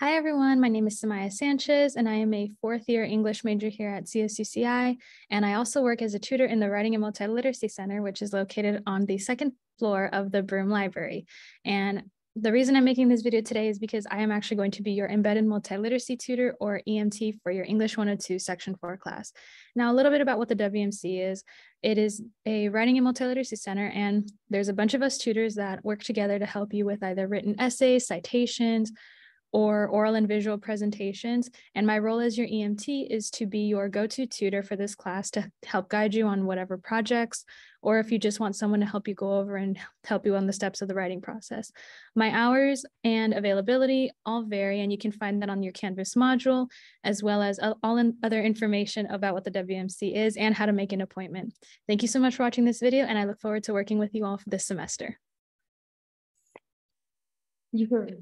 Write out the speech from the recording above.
Hi, everyone. My name is Samaya Sanchez, and I am a fourth year English major here at CSUCI. And I also work as a tutor in the Writing and Multiliteracy Center, which is located on the second floor of the Broome Library. And the reason I'm making this video today is because I am actually going to be your embedded multiliteracy tutor or EMT for your English 102 section 4 class. Now, a little bit about what the WMC is. It is a writing and multiliteracy center, and there's a bunch of us tutors that work together to help you with either written essays, citations, or oral and visual presentations. And my role as your EMT is to be your go-to tutor for this class to help guide you on whatever projects, or if you just want someone to help you go over and help you on the steps of the writing process. My hours and availability all vary, and you can find that on your Canvas module, as well as all in other information about what the WMC is and how to make an appointment. Thank you so much for watching this video, and I look forward to working with you all for this semester. You heard.